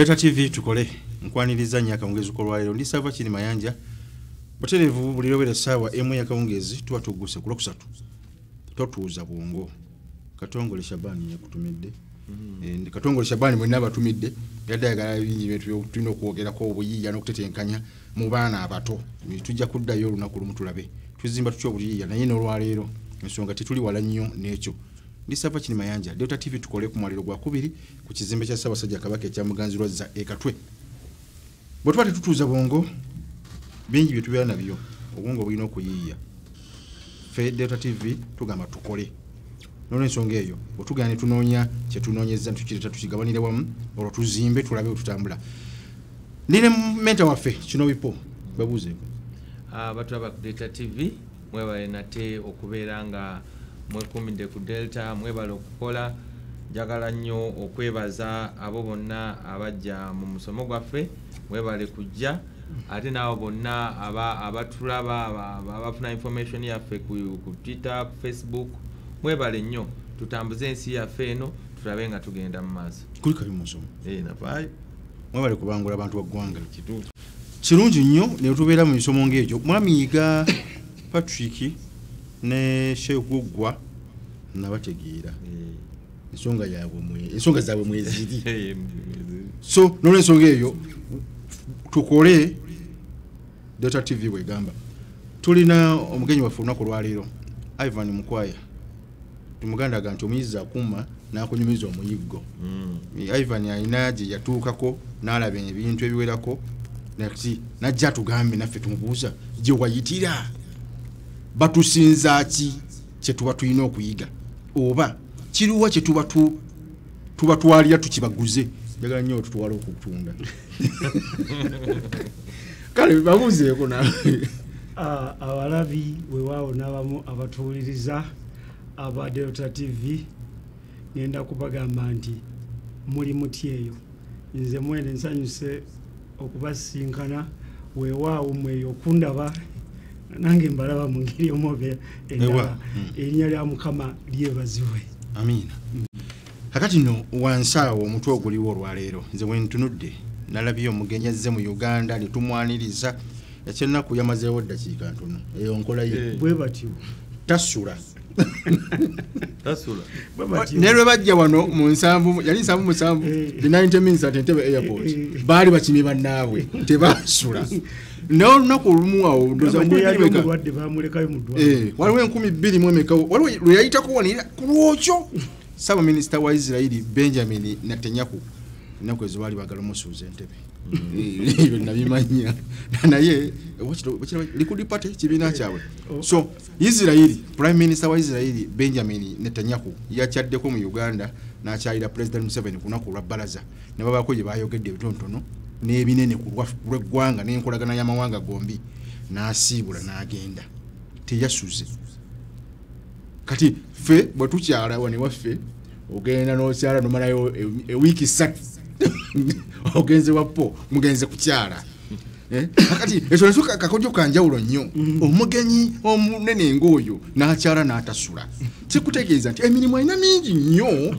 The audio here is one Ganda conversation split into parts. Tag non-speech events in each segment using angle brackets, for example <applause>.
delta tv tukole. Nkwaniriza nnyo akawungezi kolwaleero ndi sava kiri mayanja butereevu buli lwobera essaawa emu yakawungezi tuba tugguse ku lwokusatu. Totuuza bwongo. Katongole shabaani yakutumidde. Ndi katongole shabaani mwenna abatumidde. Yadde ayagala bingi bintu tulina okwogerako obuyiiya n'okutetenkanya mu baana abato. Tujja kuddayo olunaku lumu tulabe. Tuzimba tutya obuyiiya naye n'olwaleero ensonga tetuli wala nnyo n'ekyo ndi sava kiri mayanja delta tv tukole ku mwaliro gwakubiri ku kizimbe kya ssaabasajja kabaka ekyamuganzirwazza ekatwe bwe tuba tetutuuza bwongo bingi bye tubeera nabyo obwongo bulina okuyiiya. Fe delta tv tugamba tukole. Nolwensonga eyo bwetugenda netunoonya kyetunoonyeza tukireeta tukigabanire wamu olwo tuzimbe tulabe wetutambula ndine mumenta waffe kino bipo babuuzeeko abatulaba ku delta tv mwebale nate okubeera nga mwekumidde ku delta mwebale okukola. Njagala nnyo okwebaza abo bonna abajja mu musomo gwaffe mwebale kujja. Ate n'abo bonna aba- abatulaba aba- aba- abafuna information yaffe ku twitter facebook mwebale nnyo. Tutambuze ensi yaffe eno tulabe nga tugenda mu maaso. Kuli kabi musomo. Eh, navaayo mwebale kubangula abantu baggwanga kirungi nnyo netubeera mu misomo ngaegyo mwami yiga patrick ne shegugwa nabategeera. Eh, ensonga yaabwe mwe- ensonga zaabwe mweziri <laughs> eh, so nolwensonga eyo tukole delta tv bwegamba tulina omugenyi waffe olunaku olwaleero ivan mukwaya. Tumuganda aga nti omuyizi akuuma nakunyumiza omuyiggo mm. ivan alina gye yatuukako n'alaba ebintu ebiwerako nati najja atugambe naffe tumubuuza gye wayitira batusinza ki kyetuba tulina okuyiga? Oba kiriwa kyetuba tu- tuba twalira tukibaguze? Njagala nnyo otutwala okutunda. <laughs> Kale babuuzeeko nawe <laughs> Ah, abalabi weewaawo n'abamu abatuwuliriza aba delta tv ngenda kubagamba nti muli muti eyo. Nze mwene nsanyuse okubasinkana weewaawo mweyo okundaba nange mbalaba mu ngeri omuobe endala Ewa, mm. erinnya lya mukama lyebazibwe amiina kakati nno wansi awo omutwe oguliwo olwaleero nze wentunudde nalabye omugenyi azze mu uganda netumwaniriza ekyennaku yamazeewo ddakiika ntono eyo nkola ye. Eh. bwe batyo. Tasula. <laughs> Ne lwe bajja wano mu nsanvu yali nsanvu musanvu Eh. the 90 minutes at entebe airport Eh. baali bakimi bannaabwe tebasula <laughs> naye olunaku olumu awo Eh, waliwo enkumi bbiri mu emeka waliwo lwe yayitako wanira ku lwokyo. Saba minisita wa isirairi benjamin netanyahu ennaku ezo baali bagala omusuuza entebe. Eh, ebyo nabimanya. Naye likudi party kibiina kyabwe. So isirairi prime minister wa isirairi benjamin netanyahu yakyaddeko mu uganda nakyalira president museveni ku lunaku olwa balaza ne babako gye bayogedde ebitonotono n'ebinene ku lw'eggwanga n'enkolagana y'amawanga gombi n'asiibula n'agenda. Teyasuze. Kati ffe bwe tukyala wane waffe ogenda n'okyala nomalayo e- ewiiki ssatu <laughs> ogenze wapo mugenze kukyala Eh, kati ekyo nakyo ka- kakodyo kanjawulo nnyo. Omugenyi omunene ngaoyo n'akyala n'atasula. Kikutegeeza nti emirimu alina mingi nnyo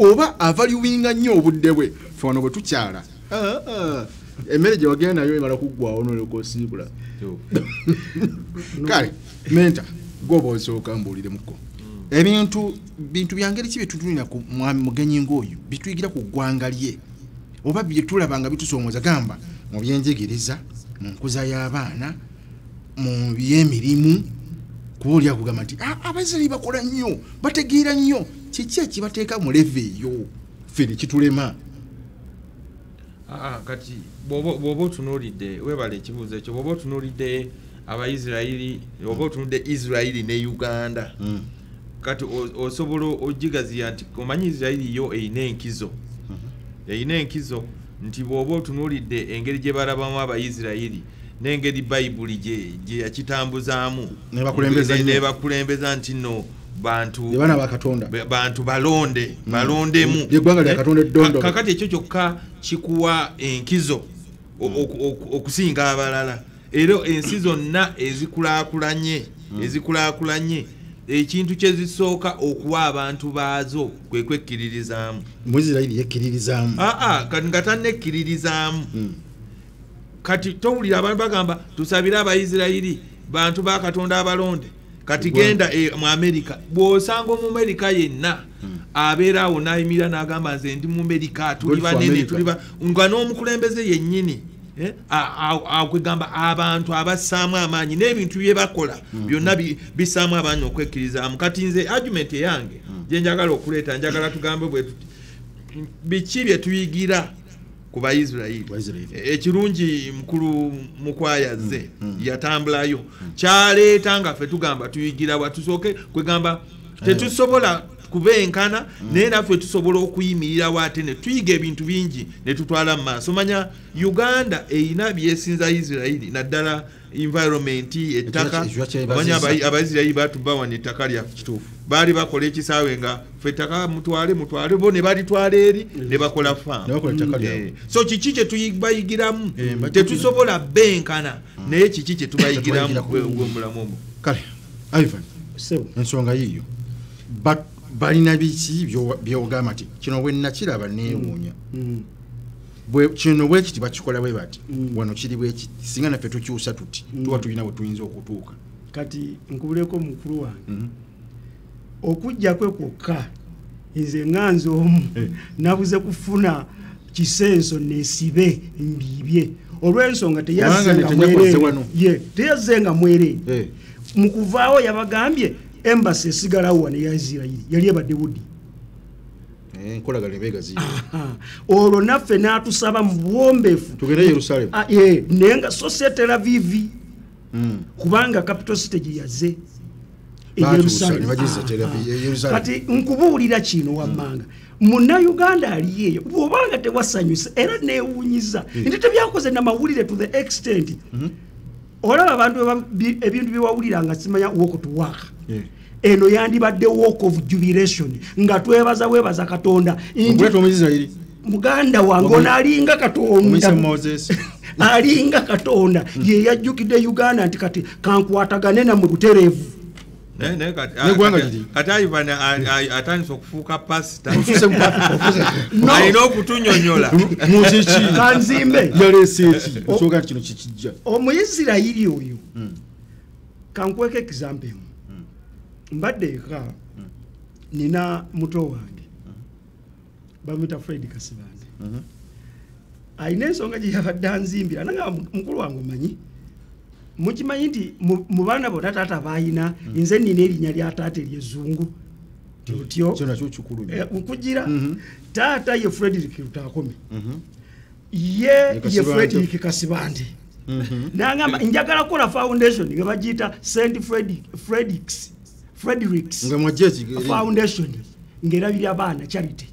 oba avaluwinga nnyo obudde bwe. Fe wano bwe tukyala. Emmere gye wagenda nayo emala kuggwawo nolokosiibula <coughs> kale menta gwoba osooka mbuuliremuko ebintu bintu byangeri ki byetutunira ku mwami mugenyi ngaoyo bituyigira ku ggwanga lye. Oba byetulaba nga bitusomooza gamba mu byenjigiriza mu nkuza y'abaana mu byemirimu kuba oli akugamba nti "Ah, abaisirairi bakola nnyo bategeera nnyo. Kiki ekibateeka mu leve eyo? Ffe nekitulema Aa, kati bw'oba otunuulidde webala ekibuuzo ekyo bw'oba otunuulidde abaisirairi oba otunudde isirairi ne uganda. Mm. kati o- osobola ogigaziya nti omanyi isirairi yo erina enkizo? Erina enkizo nti bw'oba otunuulidde engeri gye balabamu abaisirairi n'engeri bayibuli gye yakitambuzaamu. Nebakulembeza nti nno bantu Be baana ba Katonda. Be- bantu balonde balondemu Ly'eggwanga lya Eh, Katonda ka- kakati ekyo kyokka kikuwa enkizo oku- okusinga abalala. Era ensi zonna ezikulaakulanye ezikulaakulanye ekintu kyezisooka okuwa abantu baazo kwe kwekkiririzaamu. Muisirairi yekkiririzaamu. Aa kati nga tannekkiririzaamu. Kati towulira abantu bagamba tusabire abaisirairi bantu ba katonda abalonde kati genda e, mu amerika bw'osanga omumerika yenna abeera awo nayimirira n'agamba nze ndi mumerika tuli banene America. tuli ba- nga n'omukulembeze yennyini eh, akwegamba abantu abassaamu amaanyi n'ebintu bye bakola byonna bi- bissaamu amaanyi okwekkirizamu kati nze argument eyange gyenjagala okuleeta njagala tugambe bwe tuti biki bye tuyigira ku Baisirairi. E- ekirungi mukulu mukwaya ze Mm, yatambulayo. Kyaleeta nga ffe tugamba tuyigira bwa tusooke kwegamba tetusobola kubenkana naye naffe tusobola okuyimirirawo ate ne tuyiga ebintu bingi ne tutwala mu maaso. Manya uganda erina byesinza isirairi naddala environment ettaka. Manya abai- abaisirairi batuba wano ettaka lyaffe kituufu baali bakola ekisaawe nga ffe ettaka mutwale mutwale bo ne balitwala eri ne bakola faamu. Eh, so kiki kyetubayigiramu Eh, tetusobola benkana. Naye kiki kyetubayigiramu Tetubayigirako. gwe- gwe mulamu omwo kale ivan ensonga yiiyo. Ba- balina biki byo- byogamba nti kino bwe nakiraba neewuunya? Mm. Bwe- kino bwe kiti bakikola bwe bati Mm. wano kiri bwe kiti singa naffe tukyusa tuti Mm. tuba tulina bwe tuyinza okutuuka kati nkubuleko mukulu wange Mhm. okujja kwe kwokka nze ŋŋanze omu Eh. nabuze kufuna kisenso nesibe mbiibye olw'ensonga Kubanga teyazze ne nga tenyakozze mwereere Eh, mu kuvaawo yabagambye embasi esigalawo wano eya isirairi yali ebadde wudi eh, enkolagana <laughs> ebeegaziire Aha. olwo naffe n'atusaba mu buwombeefu tugende e yerusalemu Ah, eh, naye nga so si tel avivi Mm. kubanga capital city gye yazze e Baatuusa, Yerusalemu. ne bagizza Tel Aha. Aviv, e Yerusalemu. kati nkubuulira kino wammanga munnayuganda ali eyo bwobanga tewasanyusa era neewunyiza nti tebyakoze namawulire to the extent Mhm. olaba abantu ebintu byewawulira nga simanya Eh. Eno yandibadde walk of jubilation nga twebaza webaza katonda. Omuisirairi muganda wange ono alinga katonda. <laughs> alinga katonda. Ye yajjukidde uganda nti kati kankwatagane namwe butereevu. Kati- ivan atandise okufuuka pasita. Ofuuse mu- <laughs> ofuuse- No. alina okutunyonyola kanzimbe. Omuyisirayiri oyo. Mm. kankweka example emu mbadde eka nina muto wange bamwita fred kasibande Mhm. alina ensonga gye yabadde anzimbira nanga mukulu wange omanyi mukimanyi nti mu baana bonna taata baayina nze nina erinnya lya taata eryezungu tutyo kyo nakyo kikulu nnyo. nkugira Mhm. taata ye frederick lutakome Mhm. ye ye Kasibande. frederick kasibande Mhm. nangamba njagala kukola foundation nga bagiyita st fredix Fredericks Foundation ngerabira abana charity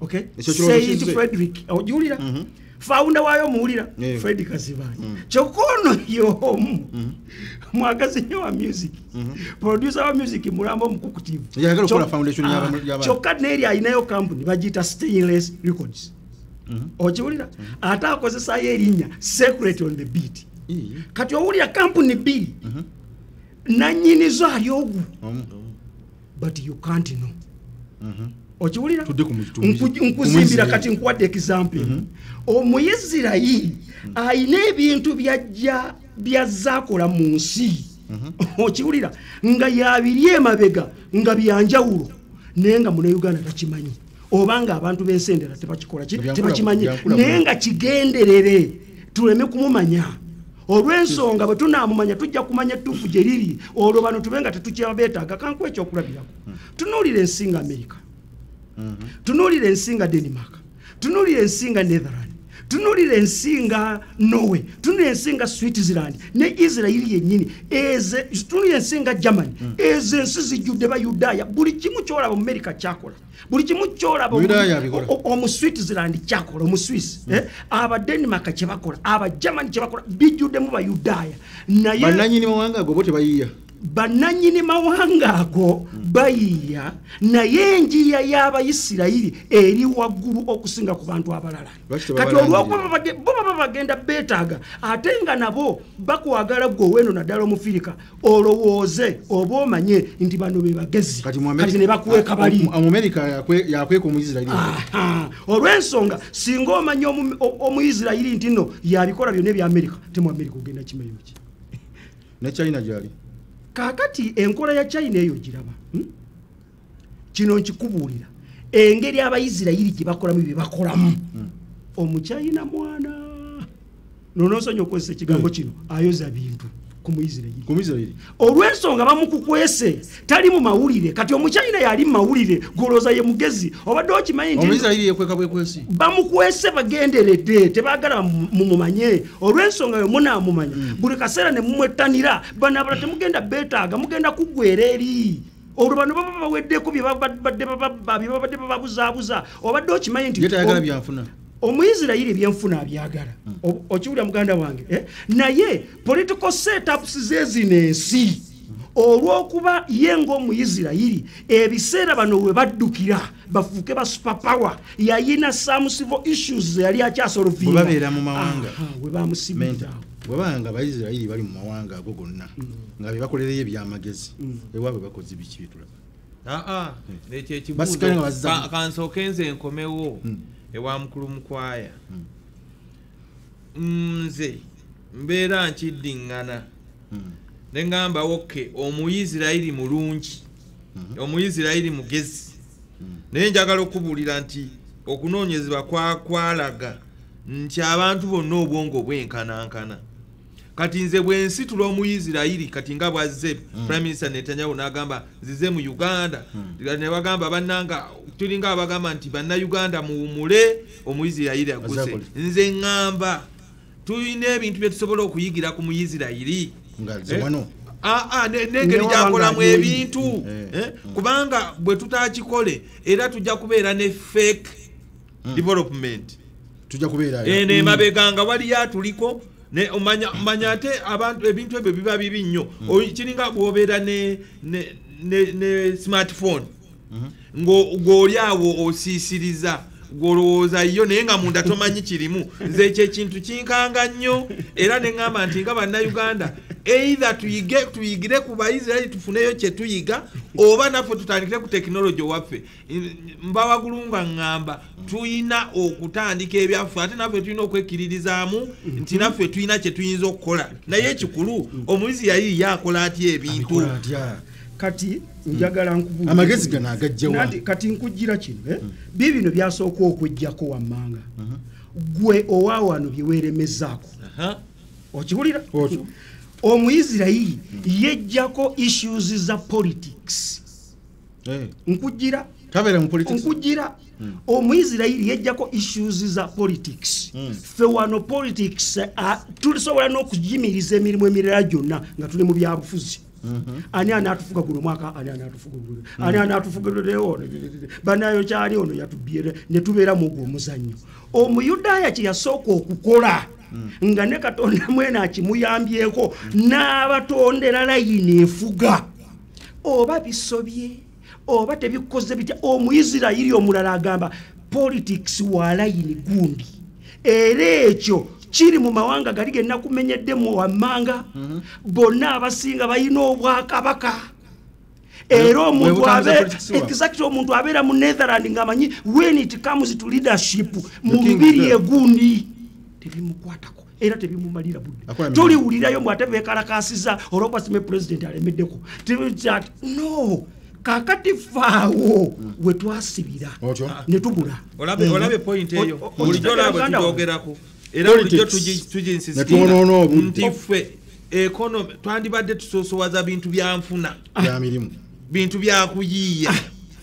okay Saint Frederick ojulira mm -hmm. founder wayo muwulira yeah. Fred Kasibanya mm. chokono yo mm. mwagazi wa music mm -hmm. producer wa music mulambo mkukutivu TV yagala foundation ya ah, abana neri ayinayo company bajita Stainless Records mm -hmm. okiwulira mm -hmm. ate akozesa secret on the beat mm -hmm. kati wa uri owulira company bbiri mm -hmm. Nanyinizo ali ogu. Omu. but you can't know. Mhm. okiwulira? Nkuzimbira kati nkuwadde example. Omuyisirayiri ayina ebintu byajja byazaakola mu nsi. <laughs> Okiwulira? Nga yabiri emabega nga byanjawulo naye nga munauganda takimanyi. Obanga abantu b'ensi endala tebakikola tebakimanyi. naye nga kigenderere tuleme kumumanya olw'ensonga bwe tunaamumanya tujja kumanya ettuufu gye riri olwo bano tube nga tetukyabeetaaga kankuwa ekyokulabirako tunuulira ensi nga amerika Mhm. tunuulira ensi nga denmark. Tunuulira ensi nga netherland tunuulira ensi nga norway tunuulira ensi nga switzerland ne israeli yennyini. Eze tunuulira ensi nga germany ezo ensi zijjudde bayudaaya buli kimu kyolaba mu amerika kyakola. Buli kimu kyolaba Buyudaaya abikola. omu switzerland kyakola omu swiss eh, aba denmark kyebakola aba germany kyebakola bijjuddemu bayudaaya naye bannanyini mawanga ago bo tebayiiya bannanyini mawanga ago bayiiya naye enjiya y'abayisirayiri eri waggulu okusinga ku bantu abalala. Kati olwokuba baba bagenda beetaaga ate nga nabo bakwagala gwe oweno naddala omufirika olowooze oba omanye nti bano be bagezi. Kati ne bali. yakweka omuyisirairi Aha. olw'ensonga singa omanya omu- o- omuyisirayiri nti nno yabikola byonna ebya amerika temu amerika ogenda kimanyi ki? Ne china gyali kaakati enkola ya china eyo giraba hmm? kino nkikubuulira. Engeri abayisirayiri gye bakolamu bye bakolamu omuchina mwana. Nonosonyi okozesa ekigambo kino ayoza bintu ku muyisirairi olw'ensonga bamukukwese tali mu mawulire. Kati omuchina yali mu mawulire golooza ye mugezi. Obadde okimanyi bamukwese bagenderedde tebagala mu- mumumanye. Olw'ensonga yo munaamumanya buli kaseera ne mumwettanira banabala temugenda beetaaga mugenda kuggwera eri. Olwo bano baba baweddeko bye babadde baba- bye babadde bababuzaabuza obadde okimanyi nti omuyisirayiri ebyenfuna abyagala O- okiwulira muganda wange eh? naye political setups zezino ensi olw'okuba ye ngaomuyisirayiri ebiseera bano we baddukira bafuuke ba superpower yayina some civil issues zeyali akyasolvinga Bwe babeera mu mawanga. we bamusibira bwebaba nga abayisirairi bali mu mawanga ago gonna nga bebakolereyo ebyamagezi ewaabwe bakoze biki bitulaba aa ekyo Basikale nga ekibuuzo kansooke nze enkomewo Mm. Ewa mukulu mukwaya nze mbeera nkiddiŋŋana. Ne ŋŋamba oke omuyisirayiri mulungi. Omuyisirayiri mugezi. Naye njagala okubuulira nti okunoonyezebwa kwa- kwalaga nti abantu bonna obwongo bwenkanankana kati nze bwensitula omuyisirayiri kati nga bwazze prime minister netanyahu n'agamba nzize mu uganda. Ne bagamba bannanga tulinga abagamba nti bannayuganda muwumule omuyisirayiri aguse. Nze ŋŋamba tulina ebintu bye tusobola okuyigira ku muyisirayiri. Nga ze Eh? wano. Aa, ne- n'engeri gyakolamu ebintu. Eh, eh, kubanga bwe tutakikole era tujja kubeera ne fake development. Tujja kubeerayo eno emabega nga waliyo atuliko ne omanya ate abantu ebintu ebyo biba bibi nnyo. Oyi- kiringa bwobeera ne, ne, ne, ne smartphone ngo- ng'oli awo osiisiriza gwolowooza yo naye nga munda tomanyi kirimu. Nze ekyo ekintu kinkanga nnyo. Era ne ŋŋamba nti nga bannayuganda eitha tuyige tuyigire ku baisirairi tufuneyo kye tuyiga oba naffe tutandikire ku tekinologi owaffe. Mba wagulu nga ŋŋamba tuyina okutandika ebyaffe ate naffe tulina okwekkiririzaamu nti naffe tulina kye tuyinza okukola. Naye ekikulu omuyisirayiri yakola atya ebintu? Kati njagala nkubuulire. amagezi gano agajjawa kati nkujjira kino eh? bi bino byasooka okujjako wammanga. Gwe owaawano bye weeremezaako. Aha. okiwulira? Otyo. <laughs> omuyisirayiri yejjako issues za politics. Eh, nkujjira? Tabeera mu politics. Nkujjira? Omuyisirayiri yejjako issues za politics. Ffe wano politics ah, tulisobola n'okugimiriza emirimu emirala gyonna nga tuli mu byabufuzi ani anatufuga guno mwaka ani anatufuga guno. Ani anatufugaono banayo kyali ono yatubyere ne tubeera mu ogwo omuzannyo. Omuyudaaya kye yasooka okukola nga ne katonda mwene akimuyambyeko n'abatondera layini efuga. Oba bisobye oba tebikoze bitya omuyisirayiri omulala agamba politics wa layini gundi. Era ekyo kiri mu mawanga gali genakumenyeddemu wammanga. Bonna abasinga balina obwakabaka. Era omuntu exactly omuntu abeera mu netherland ngaamanyi when it comes to leadership mu there. egundi tebimukwatako. Era tebimumalira budde tuliwulirayo mbw ate bekalakasiza olwobasime pulezidenti alemeddeko. Tibita- no kakati faawo we twasibira Otyo. ne tubula olabe olabe point eyo. O- o- bulijjo okitegeera olaba tujogerako era bulijjo tuginsisira Netwonoona obudde. nti ffe economy twandibadde tusoosowaza bintu bya nfuna. Bya mirimu. Bintu byakuyiiya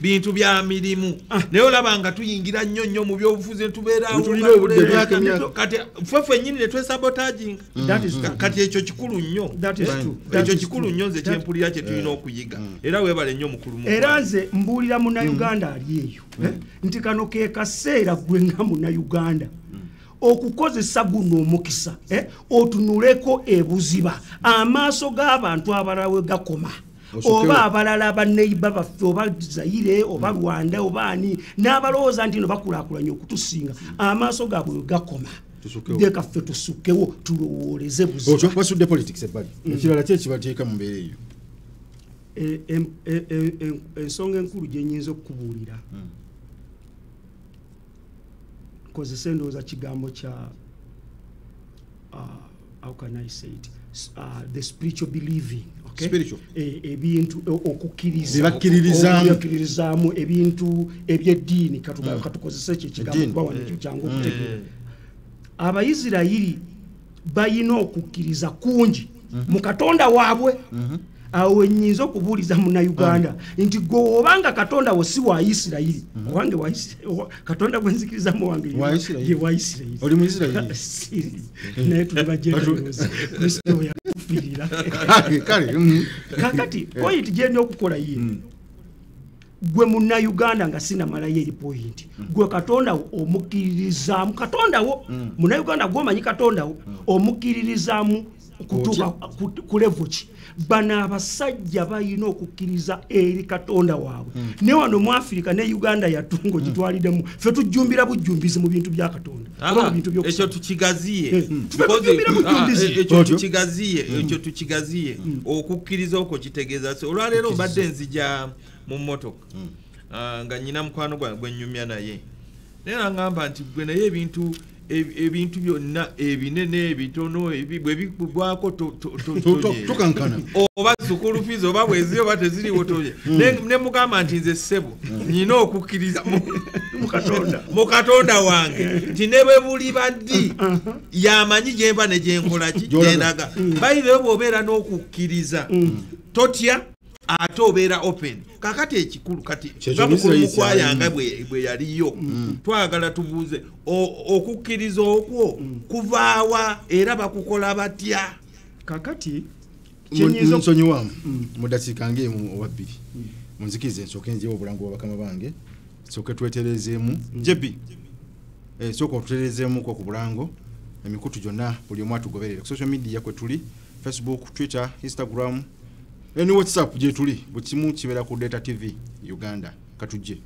bintu bya mirimu. Naye olaba nga tuyingira nnyo nnyo mu byobufuzi netubeerawo Tulina nga obudde, tulere- emyaka, emyaka. kati ffe netwesabotaginga That is true. kati ekyo kikulu nnyo. That is Eh, ekyo kikulu nnyo nze kyempulira kye tulina okuyiga. Era weebale nnyo mukulu mu era nze mbuulira munnayuganda ali eyo. Eh, nti kano ke kaseera gwe nga munnayuganda okukozesa guno omukisa eh, otunuleko ebuziba. Amaaso g'abantu abalala we gakoma. Oba abalala baneiba baffe oba zaire oba rwanda oba ani n'abalowooza nti no bakulaakulanye okutusinga. Amaaso gaabwe we gakoma. Tusukkewo. leka ffe tusukkewo tulowooleze otyo buziba basudde politics ebbali. Ekirala ki ekibateeka mu mbeera eyo. E- e- e- ensonga enkulu gye nyinza okukubuulira nkozesa endowooza kigambo kya uh, how can i say it? Uh, the spiritual believing okay? Spiritual. E- ebintu bakkiririzaamu. okukkiririzaamu ebintu ebyeddiini. Katukozese ekyo ekigambo Eddiini. kuba wano ekyo kyangu okutegeera. Abayisirayiri balina okukkiriza kungi. Mu katonda waabwe awo wenyinza okubuuliza munauganda nti gwe obanga katonda wo si wa isirayiri owange wa Isira- owa- katonda gwenzikirizamu wange ye wa- Isirayiri. Siri. <laughs> naye tuli bajerozi kristo mm. kakati point gyenda okukola ye. Gwe munnauganda nga sinamalayo eri point. Gwe katonda wo omukkiririzaamu katonda wo munnauganda gwomanyi katonda wo omukkiririzaamu kutuuka ku- ku levo ki? Bano abasajja balina okukkiriza eri katonda waabwe. Ne wano mu afirika ne uganda yatunga ogitwaliddemu ffe tujjumbira bujjumbizi mu bintu bya katonda. Ekyo tukigaziye. Bujumbizi. Ekyo tukigaziye ekyo tukigaziye. Okukkiriza okwo kitegeeza so olwaleero mbadde nzija mu mmotoka. Ah, nga nyina mukwano gwange gwenyumya naye. Naye naŋŋamba nti gwe naye ebintu eb- ebintu byonna ebinene ebitono ebi- bwe tonyeera. tokankana. Oba sukulu fees oba bweziri oba teziriwo tonye Ne- ne mugamba nti nze ssebo nyina okukkiriza <laughs> <laughs> mu- katonda. Wange. Nti ne bwe buli baddi yamanyi gyemba ne gyenkola ki? Gy'olaga. gyendaga bayibeo bw'obeera n'okukkiriza totya ate obeera open. Kakati ekikulu kati Kyekyo nga mukulu Isirayiri mukwayanga kyali. bwe yaliyo. Twagala tubuuze o- okukkiriza okwo kuvaawa era bakukola batya? Kakati kyenyinza nsonyiwamu mu dakiika ngaemu oba bbiri. Munzikirize nsooke njewo obulango bwa bakama bange. Sooke twetereezeemu jebi sooka otutereezeemuko ku bulango emikutu gyonna buli omu atugoberere. Ku social media kwe tuli facebook twitter instagram ne whatsapp gye tuli. Buli kimu kibeera ku data tv uganda. Katujje